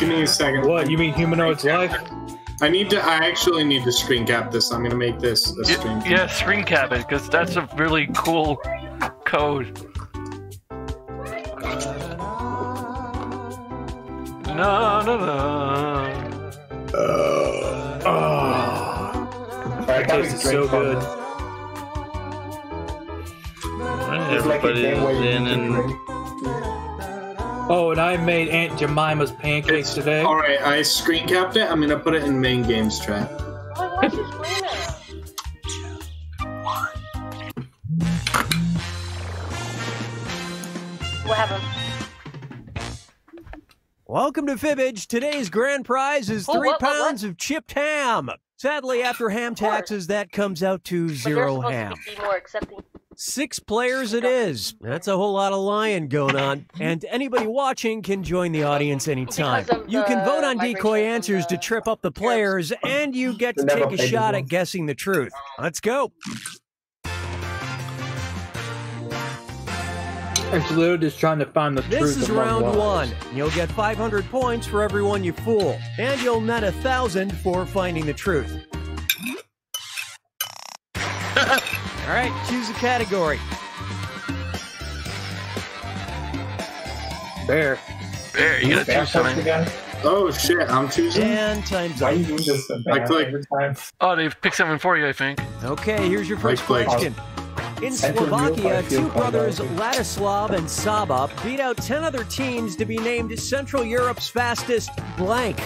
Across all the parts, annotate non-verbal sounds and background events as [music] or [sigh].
Give me a second. What, you mean humanoid's life? I need to. I actually need to screen cap this. I'm gonna make this a screen. cap. yeah, screen cap it because that's a really cool code. Na, na, na. Oh, That tastes so good. Alright, like everybody's game where you in and drink. Oh, and I made Aunt Jemima's pancakes today. All right, I screen capped it. I'm gonna put it in main games chat. Why why'd you scream it? What happened? Welcome to Fibbage. Today's grand prize is Oh, three what, what, what? pounds of chipped ham. Sadly, after ham taxes, that comes out to zero supposed ham. to be more accepting. Six players it is. That's a whole lot of lying going on. And anybody watching can join the audience anytime. Because You can vote on decoy from answers to trip up the players, and you get to take a shot before. at guessing the truth. Let's go. And it's literally just trying to find the This truth is round lies. one. You'll get 500 points for everyone you fool, and you'll net a thousand for finding the truth. All right, choose a category. Bear. Bear, you gotta Bear choose something. again. Oh shit! I'm choosing. And time's Why up. you doing this I Bear click. Oh, they picked something for you, I think. Okay, here's your first Right click. question. In Slovakia, two brothers Ladislav and Saba beat out 10 other teams to be named Central Europe's fastest blank.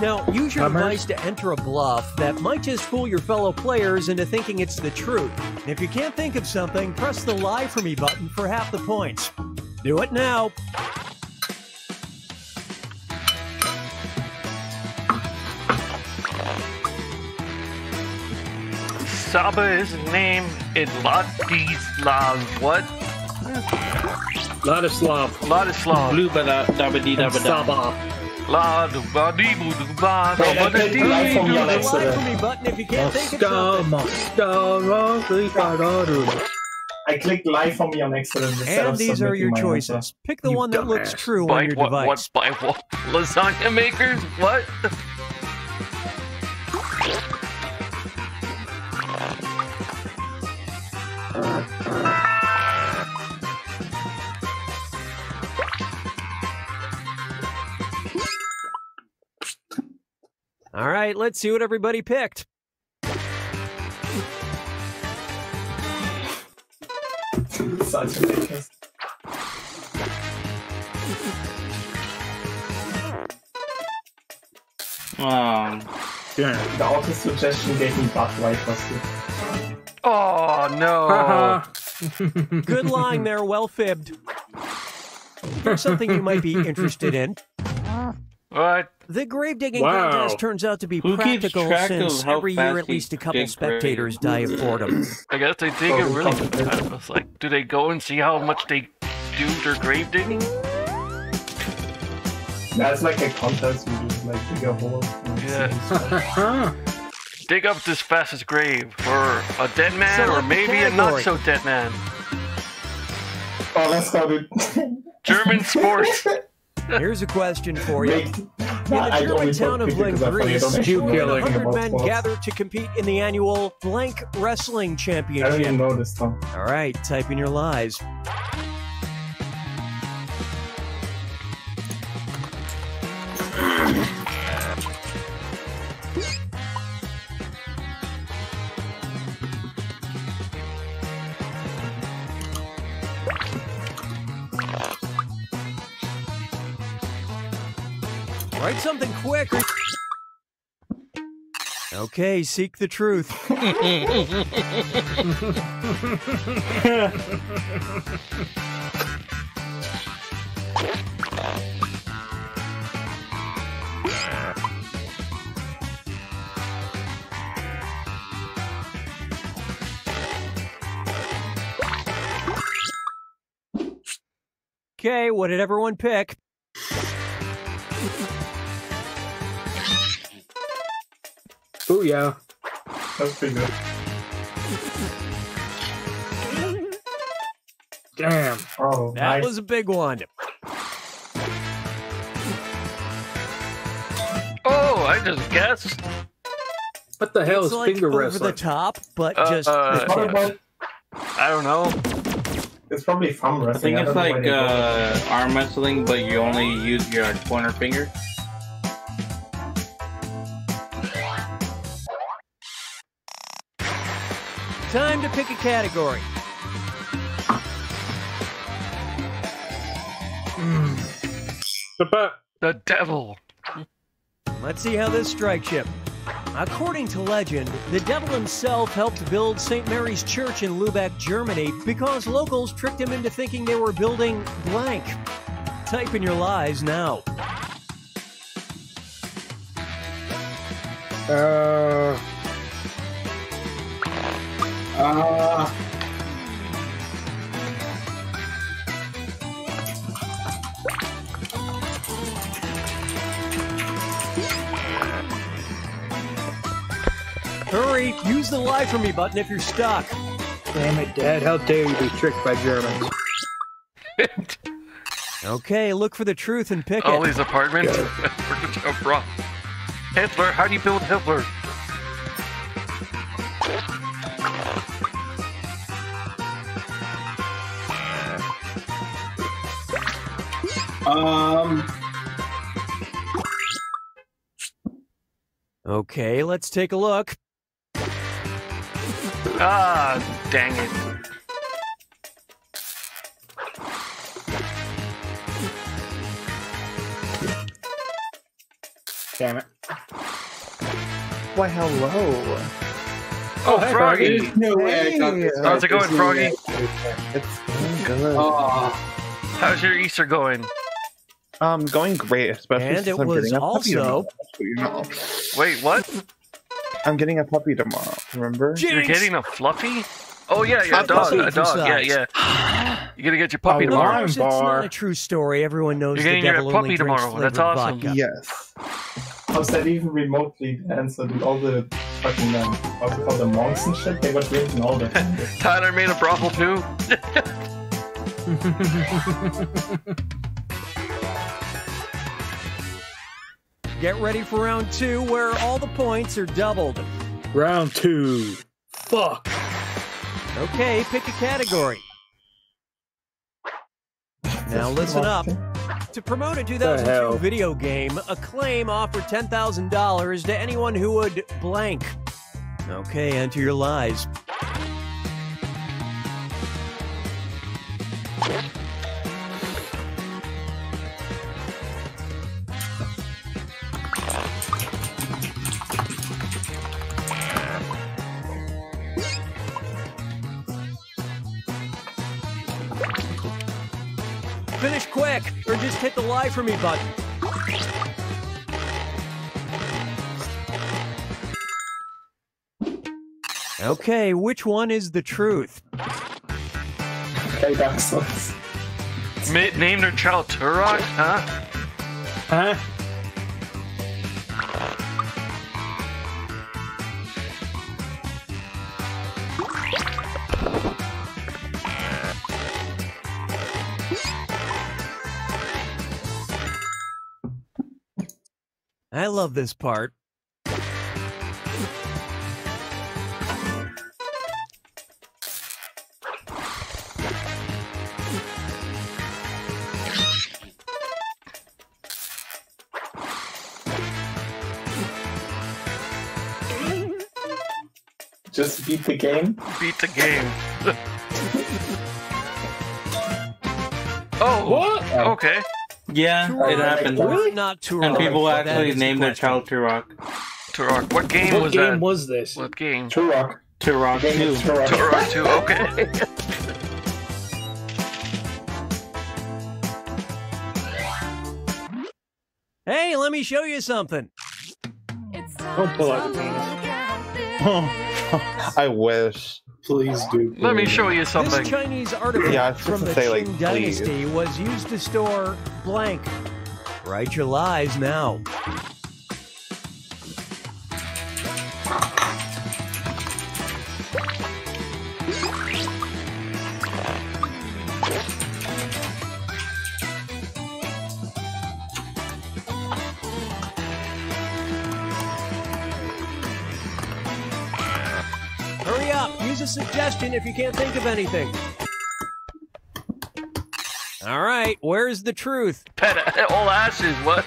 Now, use your Numbers? device to enter a bluff that might just fool your fellow players into thinking it's the truth. If you can't think of something, press the lie for me button for half the points. Do it now. Saba is name in Ladislav. What? Ladislav. Ladislav. blue bada dabba dee And dabba da. Saba. Ladislav. Wait, I clicked right from your Press next the to lie for the. me button if you can't think of something. I clicked live from your next to the. instead And these are your choices. answer. Pick the You one that looks dumbass. true on your what? device. What? By [laughs] what? Lasagna makers? What? Right, let's see what everybody picked. Such a ridiculous. Um, Damn. The auto suggestion gave me butt white was good. Oh no! Haha. [laughs] Good line there, well fibbed. Here's something you might be interested in. what? The grave digging Wow. contest turns out to be Who keeps practical since every year at least a couple dig spectators die of boredom. [laughs] I guess they dig Oh, it really. come- I was like, do they go and see how much they do their grave digging? That's like a contest. You just like dig a hole. Yeah. Dig up this fastest grave for a dead man or maybe a not so dead man. Oh, let's go, dude. German [laughs] sports. Here's a question for you. Wait. In the only German town of because I thought you Lenggries, don't Jew actually know killing. 100 men sports. gathered to compete in the annual blank wrestling I don't championship. even know this stuff. All right, type in your lies. Something quick. Okay, seek the truth. Okay, what did everyone pick? Ooh, yeah. That's pretty good. Damn. Oh, That nice. was a big one. Oh, I just guessed. What the hell it's is like finger over wrestling? the top, but Uh, just uh, It's probably, about, I don't know. it's probably thumb wrestling. I think it's don't know why like they call it. uh, arm wrestling, but you only use your pointer finger. Time to pick a category. Ba-ba. The devil. Let's see how this strikes you. According to legend, the devil himself helped build St. Mary's Church in Lubeck, Germany, because locals tricked him into thinking they were building blank. Type in your lies now. Uh. Uh. Hurry, use the lie for me button if you're stuck. Damn it, Dad. How dare you be tricked by Germans? [laughs] Okay, look for the truth and pick All it. these apartments. We're just wrong. Hitler. How do you build Hitler? Um. Okay, let's take a look. Ah, dang it. Damn it. Why, hello. Oh, hi, Froggy. There's no way I got this. How's it going, Froggy? It's going good. Oh. How's your Easter going? Um, going great, especially And since it I'm was getting a puppy also- tomorrow. So, you know, Wait, what? I'm getting a puppy tomorrow. Remember? You're getting a fluffy? Oh yeah, yeah, A a dog, a dog. Yeah, size. yeah. You're gonna get your puppy A tomorrow. it's bar. not a true story. Everyone knows You're the getting your devil puppy only drinks tomorrow. That's awesome. vodka. Yes. How's that even remotely answered with all the fucking, um, what we call the monks and shit? They were drinking all the [laughs] Tyler made a brothel too. [laughs] Get ready for round two, where all the points are doubled. Round two. Fuck. Okay, pick a category. Now listen up. To promote a 2002 video game, Acclaim offered $10,000 to anyone who would blank. Okay, enter your lies. Just hit the lie for me button. Okay, which one is the truth? Okay, Dark Souls. Ma- named her child Turok, huh? Huh? I love this part. Just beat the game. Beat the game. [laughs] oh, What? okay. Yeah, it happened. Really? Not too And people That actually is the named their child Turok. Turok. What game What was game that? was this? What game? Turok. Turok 2. is Turok. Turok 2, okay. [laughs] Hey, let me show you something. Don't pull out your penis. I wish. Please do. Let me show you something. This something. Chinese artifact Yeah, from supposed the say, Qing like, please. Dynasty was used to store blank. Write your lies now. Suggestion if you can't think of anything. All right, where's the truth? [laughs] Pet all ashes. What?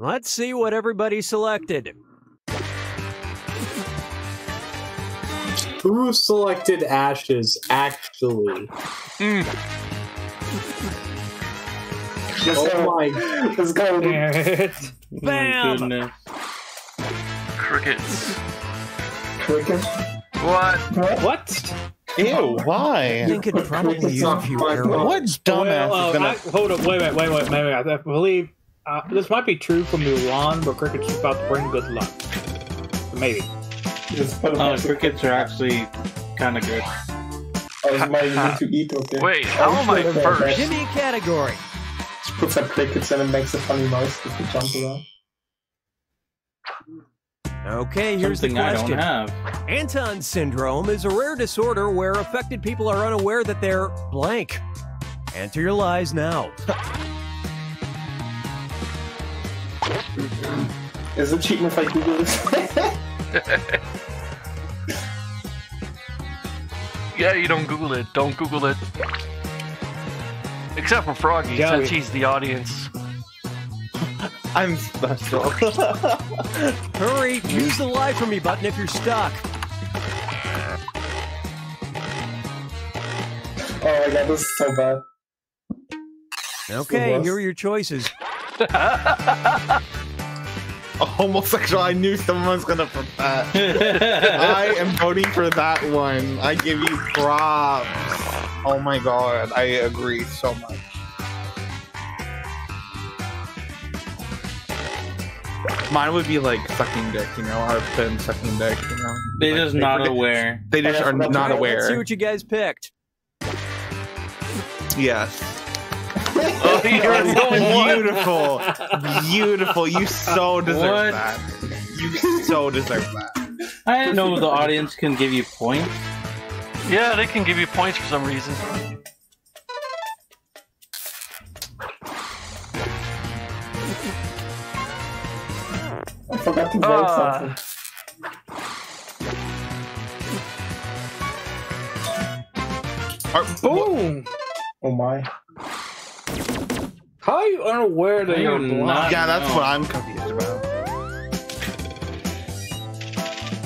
Let's see what everybody selected. Who selected ashes, actually? Oh my Let's go. [laughs] Damn [laughs] it. Bam! Goodness. Crickets. Cricket. What? What? Ew, I why? think it'd probably Cricket's use a not few my arrows. What dumbass Well, uh, is gonna? I, hold up, wait, wait, wait, wait, wait, wait. I believe uh, this might be true for Mulan, but crickets are about to bring good luck. Maybe. Just put a Oh, bunch crickets are actually kind of good. Oh, you might need to eat, okay. Wait, how am I first? bad. Give me a category. Just put some crickets and it makes a funny noise if you jump around. Okay, here's Something the I don't question. have. Anton syndrome is a rare disorder where affected people are unaware that they're blank. Enter your lies now. Is it cheating if I Google this? [laughs] [laughs] Yeah, you don't Google it. Don't Google it. Except for Froggy, Yeah, since we- he's the audience. [laughs] I'm special. [laughs] Hurry, use the lie for me button if you're stuck. oh my god, this is so bad. Okay, here are your choices. [laughs] Homosexual. I knew someone was gonna put [laughs] that. I am voting for that one. I give you props. Oh my god, I agree so much. Mine would be like sucking dick, you know. I've been sucking dick, you know. They're Like, just they not forget- aware. They just are Alright, not aware. Let's see what you guys picked. Yes. Oh, [laughs] you're going Beautiful, beautiful. You so deserve What? that. You so deserve that. I didn't know the audience can give you points. Yeah, they can give you points for some reason. I forgot to vote Ah. something. Boom! Oh my. How are you unaware that you're blind? not- Yeah, that's know. what I'm confused about.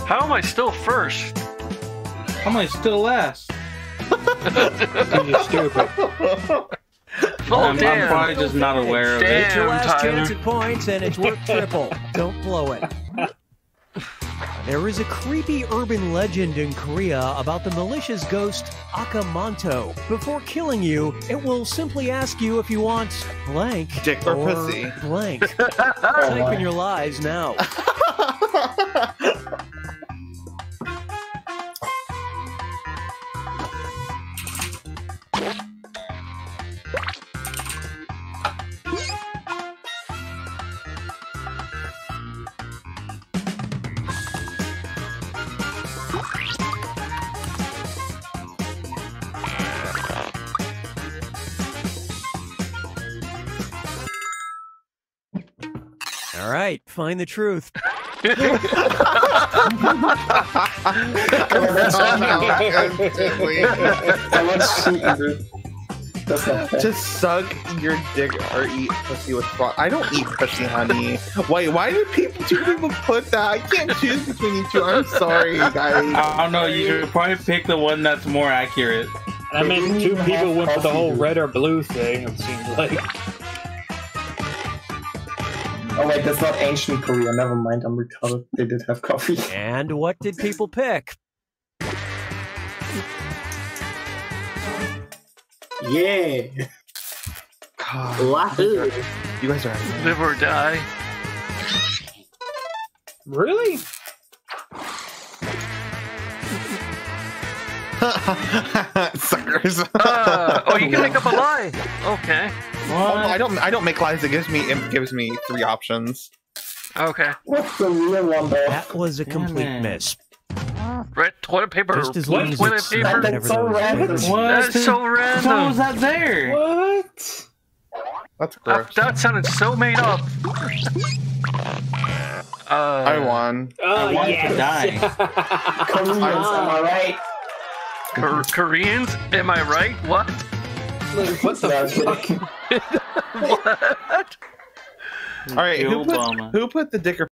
How am I still first? How am I still last? You're stupid. Oh, I'm, I'm damn. probably just not aware of it. It's your last Tyler. chance at points, and it's worth triple. Don't blow it. There is a creepy urban legend in Korea about the malicious ghost Akamanto. Before killing you, it will simply ask you if you want blank Dick or pussy. blank. [laughs] Type in your lies now. [laughs] find the truth. How much cheating, dude? That's not. Just suck your dick or eat pussy with frog. I don't eat pussy, honey. Wait, why did people two people put that? I can't choose between you two. I'm sorry, guys. I don't know. You should probably pick the one that's more accurate. I mean, two people went for the whole red or blue thing, it seems like. Oh wait, that's not ancient Korea. Never mind, I'm retarded. They did have coffee. [laughs] And what did people pick? Yeah. God, Wahoo. you guys are out of Live or die. Really? [laughs] Suckers. Uh, oh, you can make up a lie. Okay. Oh, I don't. I don't make lies. It gives me. It gives me three options. Okay. What's the real one though? That was a complete it. miss. Red toilet paper. Just as What long as toilet paper? whatever That's so those random. What? That's so How random. was that there? What? That's That, gross. that sounded so made up. Uh, I won. Oh, want to yes. die. [laughs] Koreans, am I right? Kor- [laughs] Koreans? Am I right? What? what the fuck? kidding. [laughs] what? All right, who put, who put the dicker